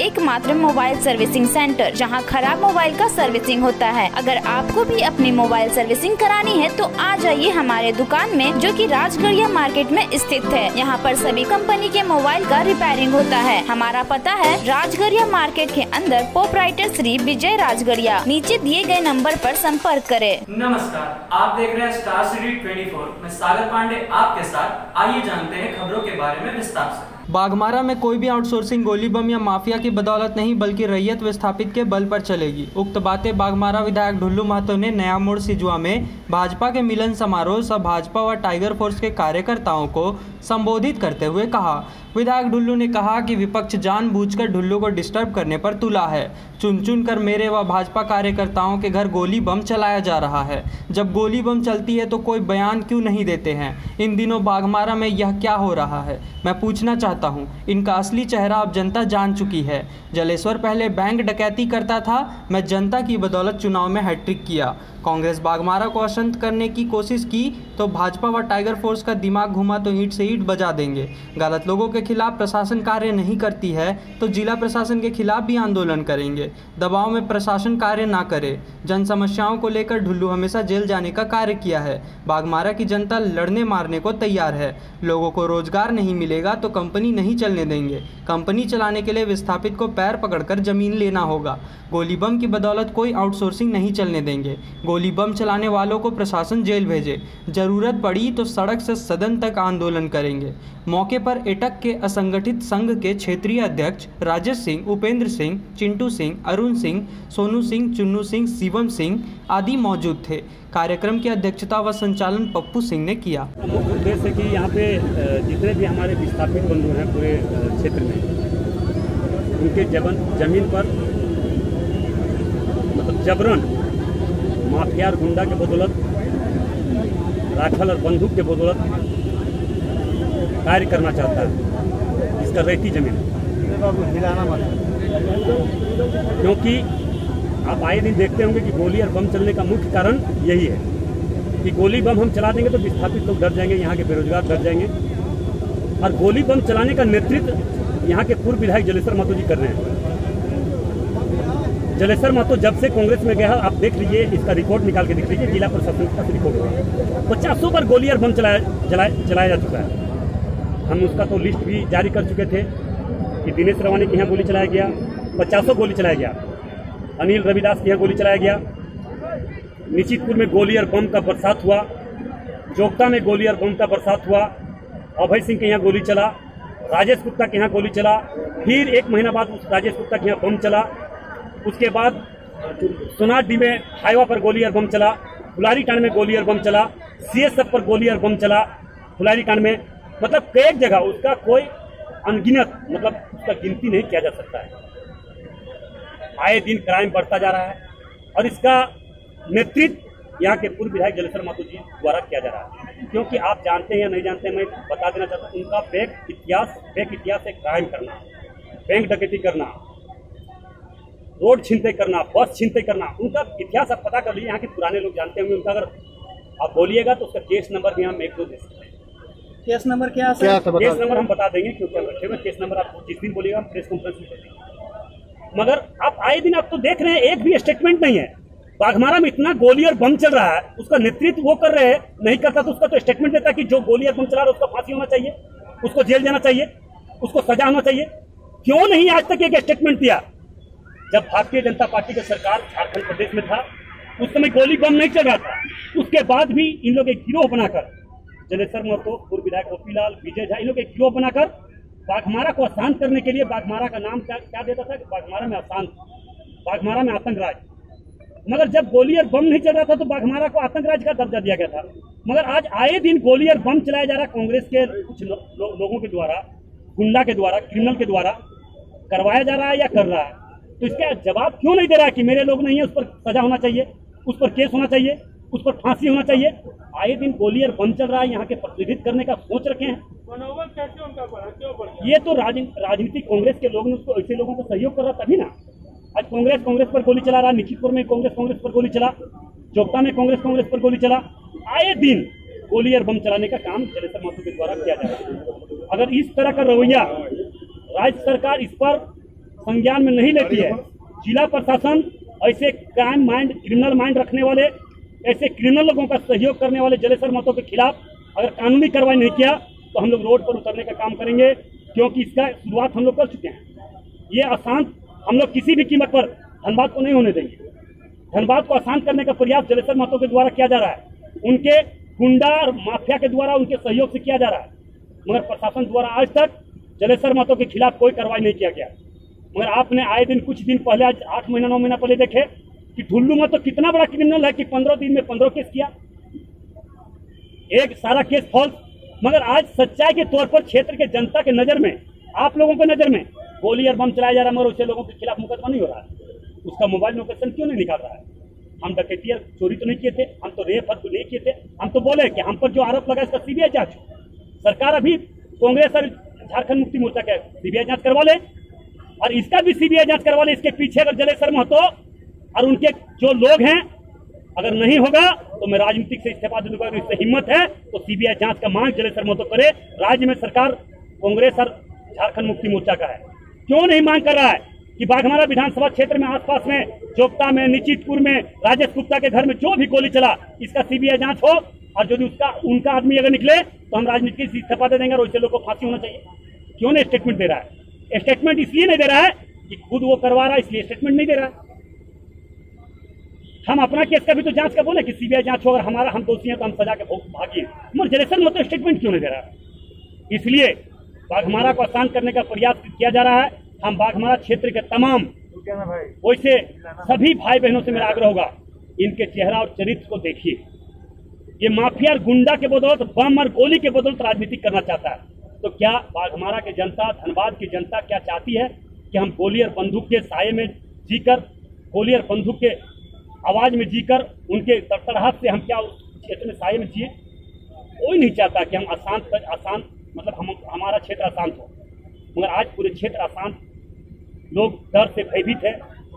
एकमात्र mobile servicing centre, जहाँ खराब मोबाइल का सर्विसिंग होता है। अगर आपको भी अपनी मोबाइल सर्विसिंग करानी है तो आ जाइए हमारे दुकान में, जो कि राजगढ़िया मार्केट में स्थित है। यहाँ पर सभी कंपनी के मोबाइल का रिपेयरिंग होता है। हमारा पता है, राजगढ़िया मार्केट के अंदर पोपराइटर श्री विजय राजगढ़िया। नीचे दिए गए नंबर आरोप संपर्क करे। नमस्कार, आप देख रहे हैं स्टार सिटी 24 मैं सागर पांडे आपके साथ। आइए जानते हैं खबरों के बारे में विस्तार से। बागमारा में कोई भी आउटसोर्सिंग गोली बम या माफिया की बदौलत नहीं, बल्कि रैयत विस्थापित के बल पर चलेगी। उक्त बातें बागमारा विधायक ढुल्लू महतो ने नया मोड़ सिजुआ में भाजपा के मिलन समारोह, सह भाजपा व टाइगर फोर्स के कार्यकर्ताओं को संबोधित करते हुए कहा। विधायक ढुल्लू ने कहा कि विपक्ष जानबूझकर ढुल्लू को डिस्टर्ब करने पर तुला है। चुन चुन कर मेरे व भाजपा कार्यकर्ताओं के घर गोली बम चलाया जा रहा है। जब गोली बम चलती है तो कोई बयान क्यों नहीं देते हैं? इन दिनों बागमारा में यह क्या हो रहा है? मैं पूछना चाहता हूँ, इनका असली चेहरा अब जनता जान चुकी है। जलेश्वर पहले बैंक डकैती करता था, मैं जनता की बदौलत चुनाव में हैट्रिक किया। कांग्रेस बागमारा को अशांत करने की कोशिश की तो भाजपा व टाइगर फोर्स का दिमाग घुमा तो ईट से ईंट बजा देंगे। गलत लोगों के खिलाफ प्रशासन कार्य नहीं करती है तो जिला प्रशासन के खिलाफ भी आंदोलन करेंगे। दबाव में प्रशासन कार्य ना करे। जन समस्याओं को लेकर ढुल्लू हमेशा जेल जाने का कार्य किया है। बागमारा की जनता लड़ने मारने को तैयार है। लोगों को रोज़गार नहीं मिलेगा तो कंपनी नहीं चलने देंगे। कंपनी चलाने के लिए विस्थापित को पैर पकड़कर ज़मीन लेना होगा। गोली बम की बदौलत कोई आउटसोर्सिंग नहीं चलने देंगे। गोली बम चलाने वालों को प्रशासन जेल भेजे। ज़रूरत पड़ी तो सड़क से सदन तक आंदोलन करेंगे। मौके पर एटक के असंगठित संघ के क्षेत्रीय अध्यक्ष राजेश सिंह, उपेंद्र सिंह, चिंटू सिंह, अरुण सिंह, सोनू सिंह, चुन्नू सिंह, शिवम सिंह आदि मौजूद थे। कार्यक्रम की अध्यक्षता व संचालन पप्पू सिंह ने किया। उद्देश्य कि यहाँ पे जितने भी हमारे विस्थापित बंधु हैं पूरे क्षेत्र में, उनके जबन, ज़मीन पर मतलब जबरन माफिया और गुंडा के बदौलत, राखल और बंदूक के बदौलत कार्य करना चाहता है। इसका रहती ज़मीन? क्योंकि आप आए दिन देखते होंगे कि गोली और बम चलने का मुख्य कारण यही है कि गोली बम हम चला देंगे तो विस्थापित लोग डर जाएँगे, यहाँ के बेरोजगार डर जाएँगे। और गोली बम चलाने का नेतृत्व यहाँ के पूर्व विधायक जलेश्वर महतो जी कर रहे हैं। जलेश्वर महतो जब से कांग्रेस में गया, आप देख लीजिए, इसका रिपोर्ट निकाल के देख लीजिए, जिला प्रशासन का होगा। पचासों पर गोली और बम चलाया चलाया जा चुका है। हम उसका तो लिस्ट भी जारी कर चुके थे कि दिनेश रवानी के यहाँ गोली चलाया गया, पचासों गोली चलाया गया, अनिल रविदास के यहाँ गोली चलाया गया, निश्चितपुर में गोली और बम का बरसात हुआ, जोगता में गोली और बम का बरसात हुआ, अभय सिंह के यहाँ गोली चला, राजेश गुप्ता के यहाँ गोली चला, फिर एक महीना बाद उस राजेश गुप्ता के यहाँ बम चला, उसके बाद सोनाडी में हाईवा पर गोली और बम चला, फुलारी कांड में गोली और बम चला, सीएसएफ पर गोली और बम चला, फुलारी कांड में मतलब कई जगह उसका कोई अनगिनत मतलब उसका गिनती नहीं किया जा सकता है। आए दिन क्राइम बढ़ता जा रहा है और इसका नेतृत्व यहाँ के पूर्व विधायक जलेश्वर माथुर जी द्वारा किया जा रहा है। क्योंकि आप जानते हैं या नहीं जानते मैं बता देना चाहता हूँ, उनका बैक इतिहास बैक इतिहास से क्राइम करना बैंक डकैती करना, रोड छीनते करना, बस छीनते करना, उनका इतिहास आप पता कर लीजिए, यहाँ के पुराने लोग जानते होंगे, उनका अगर आप बोलिएगा तो उसका केस नंबर भी हम एक दो दे सकते हैं। केस नंबर क्या क्या है था केस नंबर हम बता देंगे क्योंकि हम रखे हुए केस नंबर आपको जिस दिन बोलिएगा हम प्रेस कॉन्फ्रेंस में देंगे। मगर आप आए दिन आप तो देख रहे हैं एक भी स्टेटमेंट नहीं है। बाघमारा में इतना गोली और बम चल रहा है उसका नेतृत्व वो कर रहे हैं नहीं करता तो उसका तो स्टेटमेंट देता कि जो गोली और बम चला रहा है उसका फांसी होना चाहिए उसको जेल जाना चाहिए उसको सजा होना चाहिए। क्यों नहीं आज तक एक स्टेटमेंट दिया? जब भारतीय जनता पार्टी की सरकार झारखंड प्रदेश में था उस समय गोली बम नहीं चल रहा था। उसके बाद भी इन लोग एक गिरोह बनाकर जलेश्वर महतो पूर्व विधायक गोपीलाल विजय झा इन लोग एक गिरोह बनाकर बाघमारा को अशांत करने के लिए बाघमारा का नाम क्या क्या देता था? बाघमारा में अशांत। बाघमारा में आतंक राज मगर जब गोली और बम नहीं चल रहा था तो बाघमारा को आतंक राज का दर्जा दिया गया था। मगर आज आए दिन गोली और बम चलाया जा रहा कांग्रेस के कुछ लो, लो, लोगों के द्वारा गुंडा के द्वारा क्रिमिनल के द्वारा करवाया जा रहा है या कर रहा है? तो इसका जवाब क्यों नहीं दे रहा है कि मेरे लोग नहीं है? उस पर सजा होना चाहिए उस पर केस होना चाहिए? उस पर फांसी होना चाहिए। आए दिन गोली और बम चल रहा है यहाँ के प्रतिनिधित्व करने का सोच रखे हैं। ये तो राज- राजनीतिक कांग्रेस के लोग ने उसको ऐसे लोगों को सहयोग कर रहा तभी ना। आज कांग्रेस कांग्रेस पर गोली चला रहा निश्चितपुर में कांग्रेस कांग्रेस पर गोली चला चौकता में कांग्रेस कांग्रेस पर गोली चला। आए दिन गोली और बम चलाने का काम जलेसर महतो के द्वारा किया जा रहा है। अगर इस तरह का रवैया राज्य सरकार इस पर संज्ञान में नहीं लेती है जिला प्रशासन ऐसे क्राइम माइंड क्रिमिनल माइंड रखने वाले ऐसे क्रिमिनल लोगों का सहयोग करने वाले जलेसर महतो के खिलाफ अगर कानूनी कार्रवाई नहीं किया तो हम लोग रोड पर उतरने का काम करेंगे, क्योंकि इसका शुरुआत हम लोग कर चुके हैं। ये अशांत हम लोग किसी भी कीमत पर धनबाद को नहीं होने देंगे। धनबाद को अशांत करने का प्रयास जलेसर महतो के द्वारा किया जा रहा है। उनके गुंडा और माफिया के द्वारा, उनके सहयोग से किया जा रहा है। मगर प्रशासन द्वारा आज तक जलेसर महतो के खिलाफ कोई कार्रवाई नहीं किया गया। मगर आपने आए दिन कुछ दिन पहले, आज आठ महीना, नौ महीना पहले देखे कि ठुल्लू महतो कितना बड़ा क्रिमिनल है कि पंद्रह दिन में पंद्रह केस किया? एक सारा केस फॉल्स मगर आज सच्चाई के तौर पर क्षेत्र के जनता के नज़र में, आप लोगों के नज़र में, गोली और बम चलाया जा रहा है मगर उससे लोगों के खिलाफ मुकदमा नहीं हो रहा है। उसका मोबाइल लोकेशन क्यों नहीं निकाल रहा है? हम डकैती चोरी तो नहीं किए थे, हम तो रेप हत्या नहीं किए थे। हम तो बोले कि हम पर जो आरोप लगा इसका सीबीआई जाँच सरकार अभी कांग्रेस और झारखंड मुक्ति मोर्चा का सीबीआई जाँच करवा ले। और इसका भी सीबीआई जाँच करवा ले, इसके पीछे अगर जलेसर महतो और उनके जो लोग हैं, अगर नहीं होगा तो मैं राजनीतिक से इस्तीफा दे दूँगा इससे हिम्मत है तो सीबीआई जाँच का मांग जलेसर महतो करे। राज्य में सरकार कांग्रेस और झारखंड मुक्ति मोर्चा का है। क्यों नहीं मांग कर रहा है कि बाघमारा विधानसभा क्षेत्र में, आसपास में, जोगता में, निचितपुर में, राजेश गुप्ता के घर में जो भी गोली चला, इसका सीबीआई जाँच हो, और यदि उसका, उनका आदमी अगर निकले तो हम राजनीति से इस्तीफा दे देंगे और वैसे लोग को फांसी होना चाहिए। क्यों नहीं स्टेटमेंट दे रहा है? स्टेटमेंट इसलिए नहीं दे रहा है कि खुद वो करवा रहा है, इसलिए स्टेटमेंट नहीं दे रहा है। हम अपना केस का भी तो जाँच का बोले कि सीबीआई जाँच हो, अगर हमारा, हम दोषी हैं तो हम सजा के भोग भागिए मगर जलेसन में तो स्टेटमेंट क्यों नहीं दे रहा? है इसलिए बाघमारा को आसान करने का प्रयास किया जा रहा है। हम बाघमारा क्षेत्र के तमाम वैसे सभी भाई बहनों से मेरा आग्रह होगा, इनके चेहरा और चरित्र को देखिए। ये माफिया और गुंडा के बदौलत, बम और गोली के बदौलत राजनीति करना चाहता है। तो क्या बाघमारा की जनता, धनबाद की जनता क्या चाहती है कि हम गोली और बंदूक के साये में जीकर, गोली और बंदूक के आवाज़ में जीकर उनके तड़तड़ाहट से हम क्या उस क्षेत्र में साये में जिए? कोई नहीं चाहता कि हम अशांत अशांत मतलब हम हमारा क्षेत्र अशांत हो। मगर आज पूरे क्षेत्र अशांत। लोग डर से भयभीत है।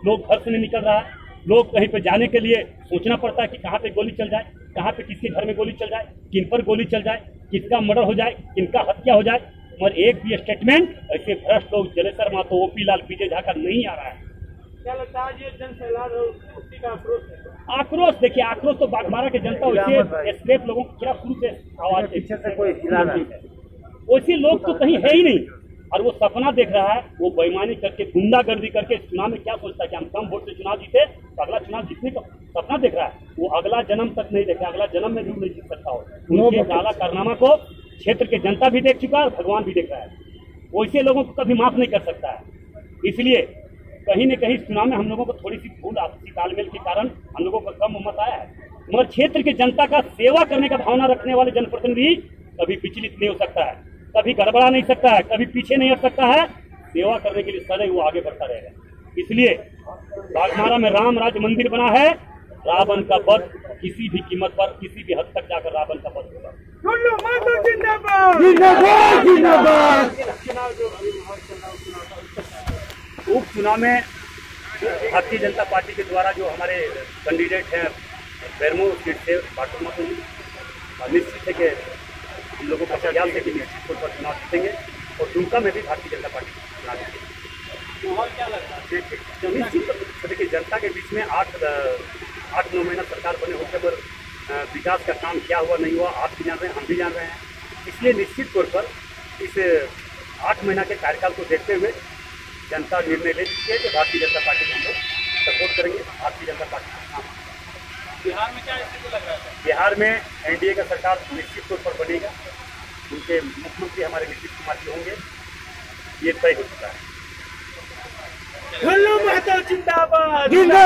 लोग घर से नहीं निकल रहा है। लोग कहीं पे जाने के लिए सोचना पड़ता है कि कहाँ पे गोली चल जाए, कहाँ पे किसके घर में गोली चल जाए, किन पर गोली चल जाए, किसका मर्डर हो जाए, किनका हत्या हो जाए। मगर एक भी स्टेटमेंट ऐसे भ्रष्ट लोग जलेसर मातो, ओपी लाल विजय झा का नहीं आ रहा है। क्या लगता है ये जन सैलाब आक्रोश आक्रोश देखिए आक्रोश तो बागमारा की जनता वैसे लोगों के खिलाफ शुरू से आवाज़ पीछे से कोई वैसे लोग तो कहीं है ही नहीं। और वो सपना देख रहा है वो बेईमानी करके गुंडागर्दी करके चुनाव में क्या सोचता है कि हम कम वोट से चुनाव जीते तो अगला चुनाव जीतने का सपना देख रहा है। वो अगला जन्म तक नहीं देख रहा अगला जन्म में भी नहीं जीत सकता हो उनके काला कारनामा को क्षेत्र के जनता भी देख चुका है भगवान भी देख रहा है। वैसे लोगों को कभी माफ़ नहीं कर सकता है। इसलिए कहीं न कहीं चुनाव में हम लोगों को थोड़ी सी भूल आपसी तालमेल के कारण हम लोगों को कम उम्मत आया है। मगर क्षेत्र की जनता का सेवा करने का भावना रखने वाले जनप्रतिनिधि कभी विचलित नहीं हो सकता है कभी गड़बड़ा नहीं सकता है कभी पीछे नहीं हट सकता है। सेवा करने के लिए सदैव वो आगे बढ़ता रहेगा इसलिए बागमारा में राम राज मंदिर बना है रावण का वध किसी भी कीमत पर किसी भी हद तक जाकर रावण का वध होगा। का उपचुनाव में भारतीय जनता पार्टी के द्वारा जो हमारे कैंडिडेट हैं बैरमो सीट से बाटुमा को और निश्चित है कि हम लोगों का प्रयास है कि निश्चित तौर पर चुनाव जीतेंगे और दुमका में भी भारतीय जनता पार्टी चुनाव जीतेगी। माहौल क्या लगता है? तो निश्चित पर देखिए जनता के बीच में आठ आठ नौ महीना सरकार बने होने पर विकास का काम क्या हुआ नहीं हुआ आप भी जान रहे हैं हम भी जान रहे हैं। इसलिए निश्चित तौर पर इस आठ महीना के कार्यकाल को देखते हुए जनता निर्णय ले चुकी है कि भारतीय जनता पार्टी को हम लोग सपोर्ट करेंगे भारतीय जनता पार्टी का काम। बिहार में क्या स्थिति लग रहा है बिहार में एनडीए का सरकार निश्चित तौर पर बनेगा। उनके मुख्यमंत्री हमारे नीतीश कुमार जी होंगे। ये तय हो चुका है। टुल्लू मातो जिंदाबाद। जिंदाबाद।